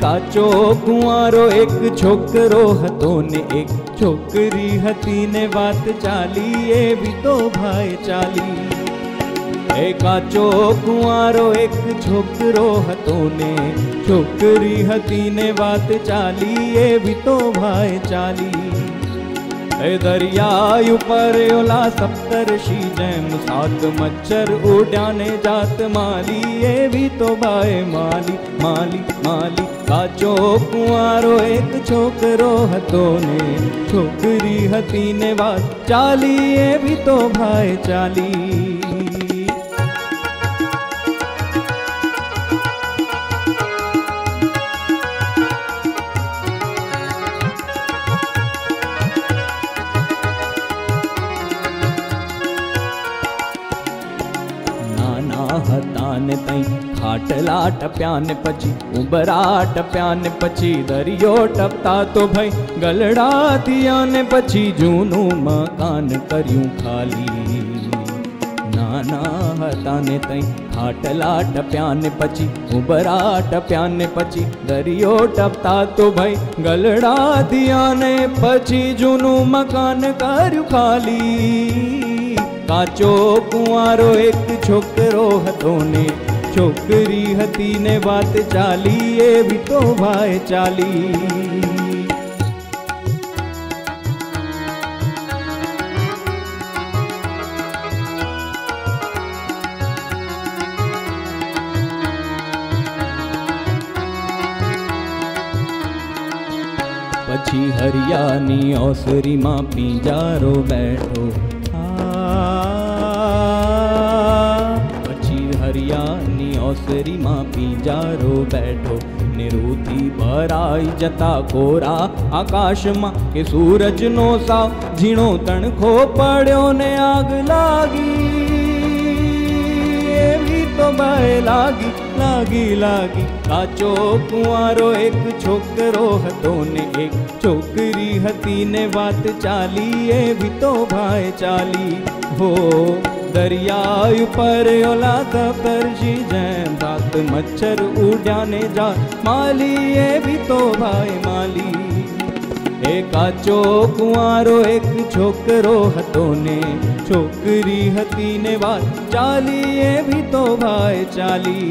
કાચો કુંવારો એક છોકરો હતો ને એક છોકરી હતી ને વાત ચાલી એવી તો ભાઈ ચાલી એ કાચો કુંવારો એક છોકરો હતો ને છોકરી હતી ને વાત ચાલી એવી તો ભાઈ ચાલી એ દરિયા ઉપર ઓલા સપ્તર્ષિ જેમ સાત મચ્છર ઉડ્યા ને જાત માલી એવી તો બાય માલી માલી માલી કાચો કુંવારો એક છોકરો હતો ને છોકરી હતી ને વાત ચાલી એવી તો ભાઈ ચાલી નાના હતા ને તઈ ખાટલા ટપ્યા ને પછી ઉંબરા ટપ્યા ને પછી દરિયો ટપતા તો ભાઈ ગલડા થયા ને પછી જૂનું મકાન કર્યું ખાલી નાના હતા ને તઈ ખાટલા ટપ્યા ને પછી ઉંબરા ટપ્યા ને પછી દરિયો ટપતા તો ભાઈ ગલડા થયા ને પછી જૂનું મકાન કર્યું ખાલી કાચો કુંવારો એક છોકરો હતો ને છોકરી હતી ને વાત ચાલી એવી તો ભાઈ ચાલી પછી હરિયાની ઓસરીમાં પિંજારો બેઠો હરિયાની ઓસરીમાં પિંજારો બેઠો નિરુતિ ભરાઈ જતા કોરા આકાશમાં કે સૂરજનો સાવ ઝીણો તણખો પડ્યો ને આગ લાગી એવી તો બાય લાગી લાગી લાગી કાચો કુંવારો એક છોકરો હતો ને એક છોકરી हती ने बात चाली ए भी तो भाई चाली। हो दरियाय पर ओला पर जी जैन दात मच्छर उड़ाने जा। माली ए भी तो भाई माली। एक आचो कुआरो एक छोकरो हतो ने। छोकरी हती ने बात चाली ए भी तो भाई चाली।